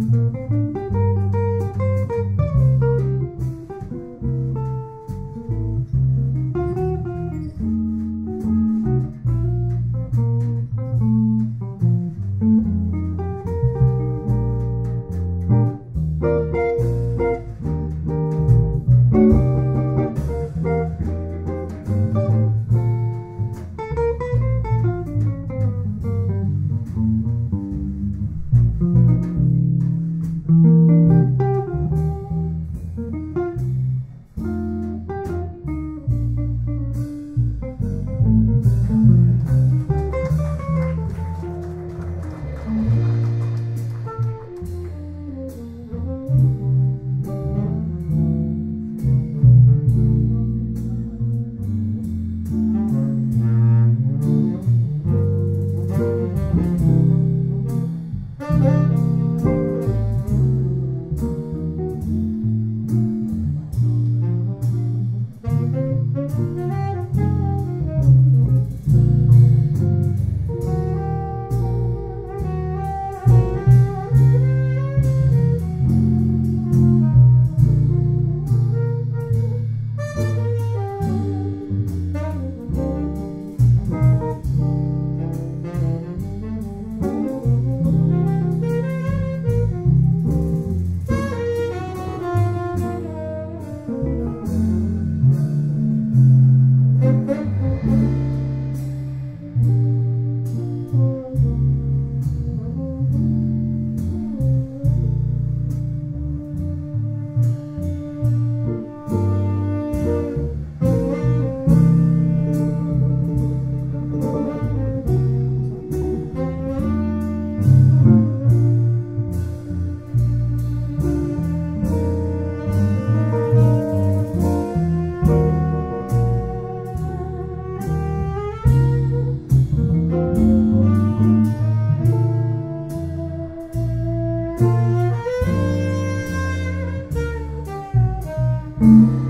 Música Thank